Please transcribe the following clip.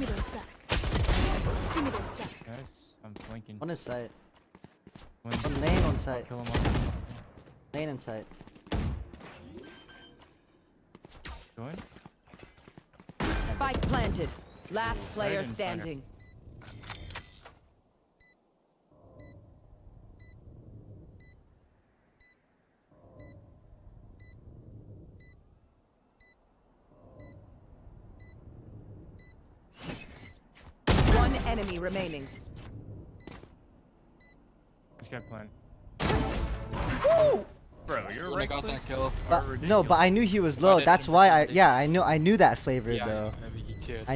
Give me those back. Give me those back. Guys, I'm flanking. On his site. One, On main on I'll site. kill him all. Main and site. Going? Spike planted. Last player standing. One enemy remaining. This guy plant. Bro, you're When I right. got that kill. But, no, but I knew he was low. That's why I yeah I knew I knew that flavor Yeah, though. maybe he too. I